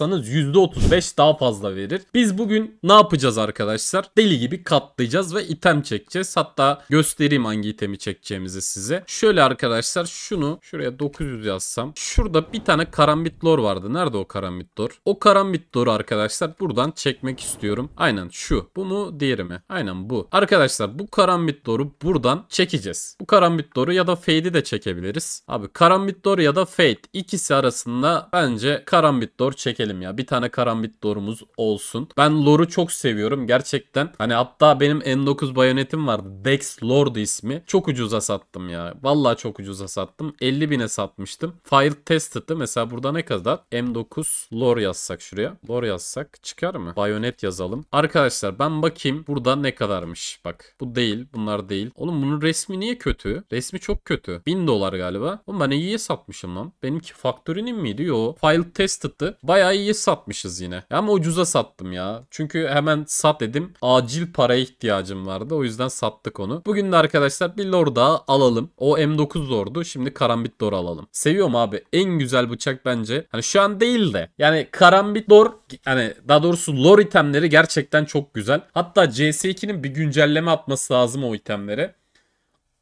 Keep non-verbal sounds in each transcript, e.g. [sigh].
yazarsanız %35 daha fazla verir. Biz bugün ne yapacağız arkadaşlar? Deli gibi katlayacağız ve item çekeceğiz. Hatta göstereyim hangi itemi çekeceğimizi size. Şöyle arkadaşlar şunu şuraya 900 yazsam. Şurada bir tane karambit lore vardı. Nerede o karambit lore? O karambit lore'u arkadaşlar buradan çekmek istiyorum. Aynen şu. Bu mu diğeri mi? Aynen bu. Arkadaşlar bu karambit lore'u buradan çekeceğiz. Bu karambit lore'u ya da fade'i de çekebiliriz. Abi karambit lore ya da fade ikisi arasında bence karambit lore çekelim ya. Bir tane karambit lore'umuz olsun. Ben lore'u çok seviyorum gerçekten. Hani hatta benim N9 bayonetim vardı. Dex Lord ismi. Çok ucuza sattım ya. Vallahi çok ucuza sattım. 50 bine satmıştım. Fire Tested'ı mesela burada ne kadar? M9 lore yazsak şuraya. Lore yazsak çıkar mı? Bayonet yazalım. Arkadaşlar ben bakayım burada ne kadarmış. Bak bu değil. Bunlar değil. Oğlum bunun resmi niye kötü? Resmi çok kötü. 1000 dolar galiba. Oğlum ben iyiye satmışım lan. Benimki Factory'nin miydi? Yo. File Tested'ı. Bayağı iyi satmışız yine. Ama ucuza sattım ya. Çünkü hemen sat dedim. Acil paraya ihtiyacım vardı. O yüzden sattık onu. Bugün de arkadaşlar bir lore daha alalım. O M9 lordu. Şimdi karambit lore alalım. Seviyorum abi. En güzel bıçak bence. Hani şu an değil de. Yani karambit lore hani daha doğrusu lore itemleri gerçekten çok güzel. Hatta CS2'nin bir güncelleme atması lazım o itemlere.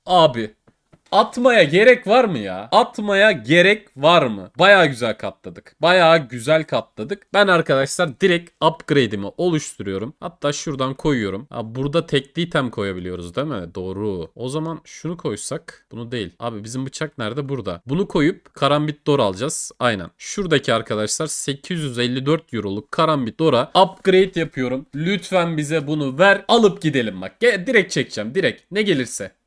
Abi Atmaya gerek var mı ya? Atmaya gerek var mı? Baya güzel katladık. Baya güzel katladık. Ben arkadaşlar direkt upgrade'imi oluşturuyorum. Hatta şuradan koyuyorum. Ha, burada tekli item koyabiliyoruz değil mi? Doğru. O zaman şunu koysak. Bunu değil. Abi bizim bıçak nerede? Burada. Bunu koyup karambit dor alacağız. Aynen. Şuradaki arkadaşlar 854 euroluk karambit dora upgrade yapıyorum. Lütfen bize bunu ver. Alıp gidelim bak. Direkt çekeceğim. Direkt. Ne gelirse.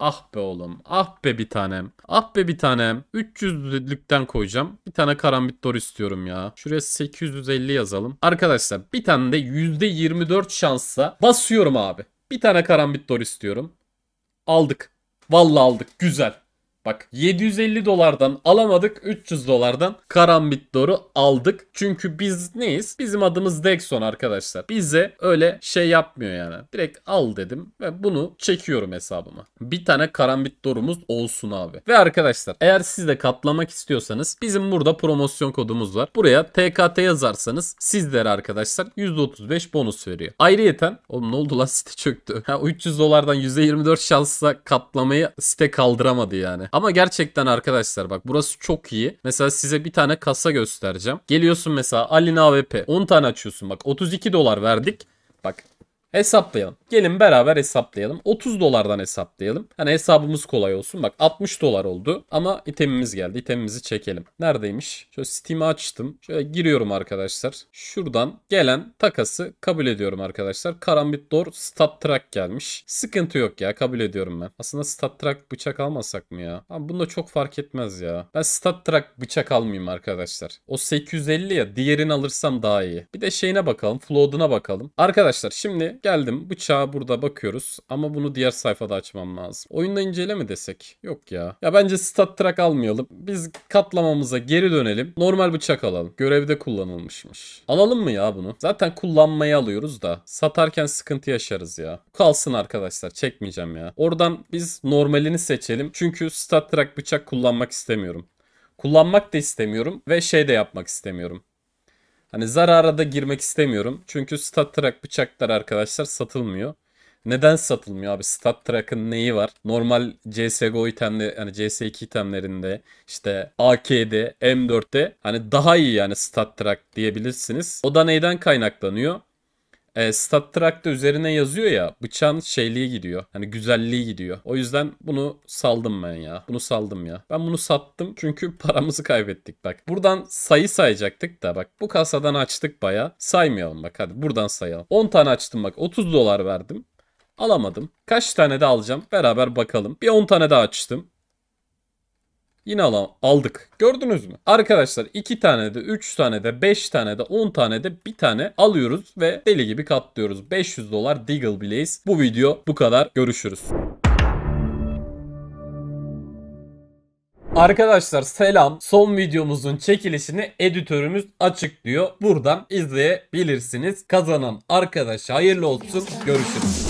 Ah be oğlum. Ah be bir tanem. Ah be bir tanem. 300'lükten koyacağım. Bir tane karambit dor istiyorum ya. Şuraya 850 yazalım. Arkadaşlar bir tane de %24 şansla basıyorum abi. Bir tane karambit dor istiyorum. Aldık. Vallahi aldık. Güzel. Bak 750 dolardan alamadık 300 dolardan karambit doğru aldık. Çünkü biz neyiz? Bizim adımız Dexon arkadaşlar. Bize öyle şey yapmıyor yani. Direkt al dedim ve bunu çekiyorum hesabıma. Bir tane karambit dorumuz olsun abi. Ve arkadaşlar eğer siz de katlamak istiyorsanız bizim burada promosyon kodumuz var. Buraya TKT yazarsanız sizlere arkadaşlar %35 bonus veriyor. Ayrıyeten oğlum ne oldu lan site çöktü. Ha, 300 dolardan %24 şansla katlamayı site kaldıramadı yani. Ama gerçekten arkadaşlar bak burası çok iyi. Mesela size bir tane kasa göstereceğim. Geliyorsun mesela Alina AWP 10 tane açıyorsun bak 32 dolar verdik. Bak Hesaplayalım. Gelin beraber hesaplayalım. 30 dolardan hesaplayalım. Hani hesabımız kolay olsun. Bak 60 dolar oldu ama itemimiz geldi. İtemimizi çekelim. Neredeymiş? Şöyle Steam'i açtım. Şöyle giriyorum arkadaşlar. Şuradan gelen takası kabul ediyorum arkadaşlar. Karambit Door Stat Track gelmiş. Sıkıntı yok ya kabul ediyorum ben. Aslında Stat Track bıçak almasak mı ya? Ama bunda çok fark etmez ya. Ben Stat Track bıçak almayayım arkadaşlar. O 850 ya diğerini alırsam daha iyi. Bir de şeyine bakalım. Flood'una bakalım. Arkadaşlar şimdi geldim bıçağa burada bakıyoruz ama bunu diğer sayfada açmam lazım. Oyunda incele mi desek? Yok ya. Ya bence stat track almayalım. Biz katlamamıza geri dönelim. Normal bıçak alalım. Görevde kullanılmışmış. Alalım mı ya bunu? Zaten kullanmayı alıyoruz da satarken sıkıntı yaşarız ya. Kalsın arkadaşlar çekmeyeceğim ya. Oradan biz normalini seçelim. Çünkü stat track bıçak kullanmak istemiyorum. Kullanmak da istemiyorum ve şey de yapmak istemiyorum. Hani zarara da girmek istemiyorum. Çünkü stat track bıçaklar arkadaşlar satılmıyor. Neden satılmıyor abi? Stat Track'ın neyi var? Normal CSGO itemleri yani CS2 itemlerinde işte AK'de, M4'te hani daha iyi yani Stat Track diyebilirsiniz. O da neyden kaynaklanıyor? E, Stat Track'ta üzerine yazıyor ya bıçağın şeyliği gidiyor. Hani güzelliği gidiyor. O yüzden bunu saldım ben ya. Bunu saldım ya. Ben bunu sattım çünkü [laughs] paramızı kaybettik bak. Buradan sayı sayacaktık da bak bu kasadan açtık baya. Saymayalım bak hadi buradan sayalım. 10 tane açtım bak 30 dolar verdim. Alamadım. Kaç tane de alacağım beraber bakalım. Bir 10 tane daha açtım. Yine alam aldık. Gördünüz mü? Arkadaşlar 2 tane de 3 tane de 5 tane de 10 tane de bir tane alıyoruz ve deli gibi katlıyoruz. 500 dolar Deagle Blaze. Bu video bu kadar. Görüşürüz. Arkadaşlar selam. Son videomuzun çekilişini editörümüz açıklıyor. Buradan izleyebilirsiniz. Kazanan arkadaş hayırlı olsun. Görüşürüz.